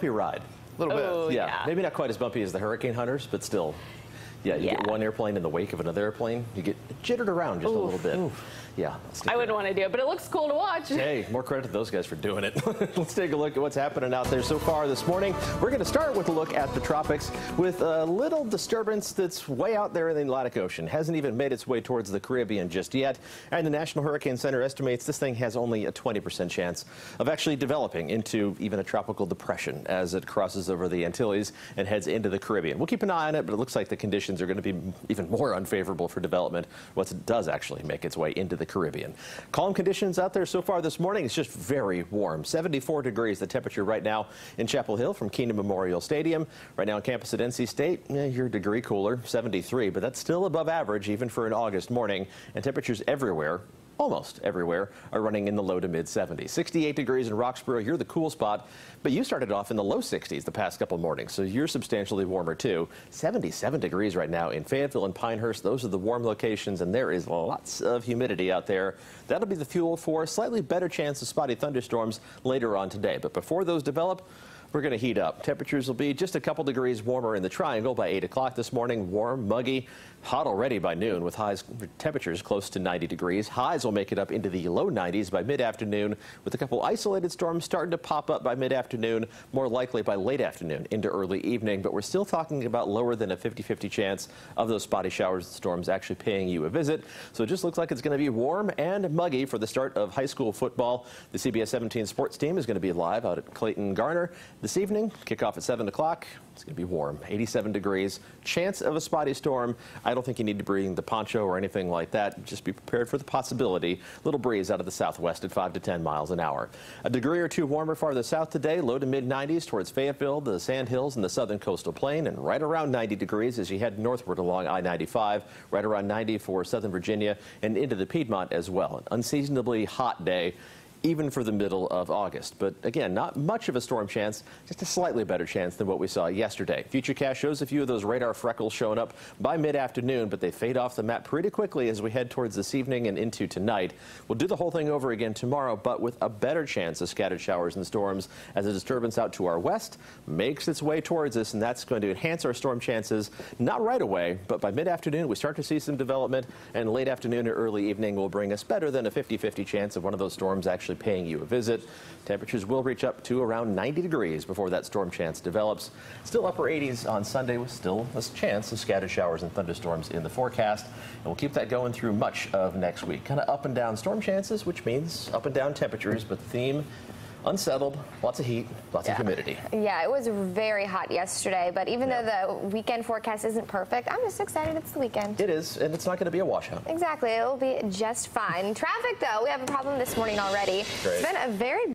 bumpy ride. A little Oh, bit. Yeah, yeah. maybe not quite as bumpy as the Hurricane Hunters, but still. Yeah, you get one airplane in the wake of another airplane, you get jittered around just a little bit. Yeah. I wouldn't want to do it, but it looks cool to watch. Hey, more credit to those guys for doing it. Let's take a look at what's happening out there so far this morning. We're going to start with a look at the tropics with a little disturbance that's way out there in the Atlantic Ocean. Hasn't even made its way towards the Caribbean just yet. And the National Hurricane Center estimates this thing has only a 20% chance of actually developing into even a tropical depression as it crosses over the Antilles and heads into the Caribbean. We'll keep an eye on it, but it looks like the conditions are going to be even more unfavorable for development once it does actually make its way into the Caribbean. Calm conditions out there so far this morning. It's just very warm. 74 degrees the temperature right now in Chapel Hill from Kenan Memorial Stadium. Right now on campus at NC State, eh, you're a degree cooler, 73, but that's still above average even for an August morning. And temperatures everywhere almost everywhere are running in the low to mid 70s. 68 degrees in Roxboro, you're the cool spot, but you started off in the low 60s the past couple mornings, so you're substantially warmer too. 77 degrees right now in Fayetteville and Pinehurst. Those are the warm locations, and there is lots of humidity out there. That'll be the fuel for a slightly better chance of spotty thunderstorms later on today. But before those develop, we're going to heat up. Temperatures will be just a couple degrees warmer in the triangle by 8 o'clock this morning. Warm, muggy, hot already by noon with highs temperatures close to 90 degrees. Highs will make it up into the low 90s by mid-afternoon with a couple isolated storms starting to pop up by mid-afternoon, more likely by late afternoon into early evening. But we're still talking about lower than a 50-50 chance of those spotty showers and storms actually paying you a visit. So it just looks like it's going to be warm and muggy for the start of high school football. The CBS 17 sports team is going to be live out at Clayton Garner this evening. Kickoff at 7 o'clock. It's going to be warm, 87 degrees. Chance of a spotty storm. I don't think you need to bring the poncho or anything like that. Just be prepared for the possibility. Little breeze out of the southwest at 5 to 10 miles an hour. A degree or two warmer farther south today, low to mid 90s towards Fayetteville, the Sand Hills, and the southern coastal plain, and right around 90 degrees as you head northward along I 95, right around 90 for southern Virginia and into the Piedmont as well. An unseasonably hot day even for the middle of August. But again, not much of a storm chance, just a slightly better chance than what we saw yesterday. Futurecast shows a few of those radar freckles showing up by mid-afternoon, but they fade off the map pretty quickly as we head towards this evening and into tonight. We'll do the whole thing over again tomorrow, but with a better chance of scattered showers and storms as a disturbance out to our west makes its way towards us, and that's going to enhance our storm chances, not right away, but by mid-afternoon we start to see some development, and late afternoon or early evening will bring us better than a 50-50 chance of one of those storms actually paying you a visit. Temperatures will reach up to around 90 degrees before that storm chance develops. Still upper 80s on Sunday with still a chance of scattered showers and thunderstorms in the forecast. And we'll keep that going through much of next week. Kind of up and down storm chances, which means up and down temperatures, but the theme unsettled, lots of heat, lots Yeah. of humidity. Yeah, it was very hot yesterday, but even Yeah. though the weekend forecast isn't perfect, I'm just excited it's the weekend. It is, and it's not going to be a washout. Exactly, it'll be just fine. Traffic, though, we have a problem this morning already. Great. It's been a very